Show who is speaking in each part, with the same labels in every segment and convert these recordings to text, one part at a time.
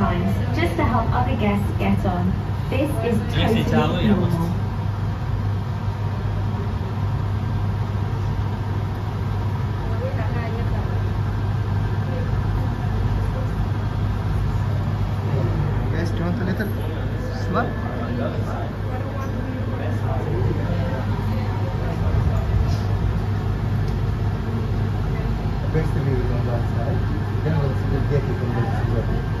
Speaker 1: just to help other guests get on. This is totally normal.
Speaker 2: Guys, do you a little Basically, we don't Then we'll get it
Speaker 3: from the will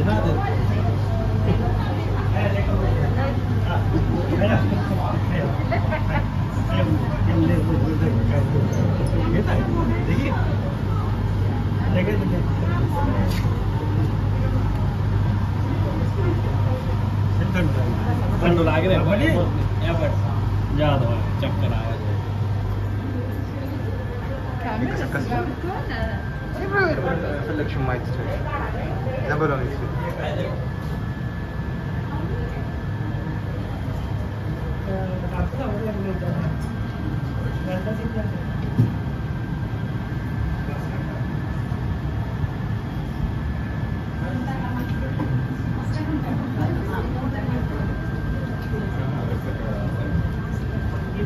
Speaker 3: ठंड ठंड लगा के नहीं जा दो चक्कर आया
Speaker 2: የሚንቀሳቀስ ፈለግሽ ማየት
Speaker 3: ትችላለሽ። ነው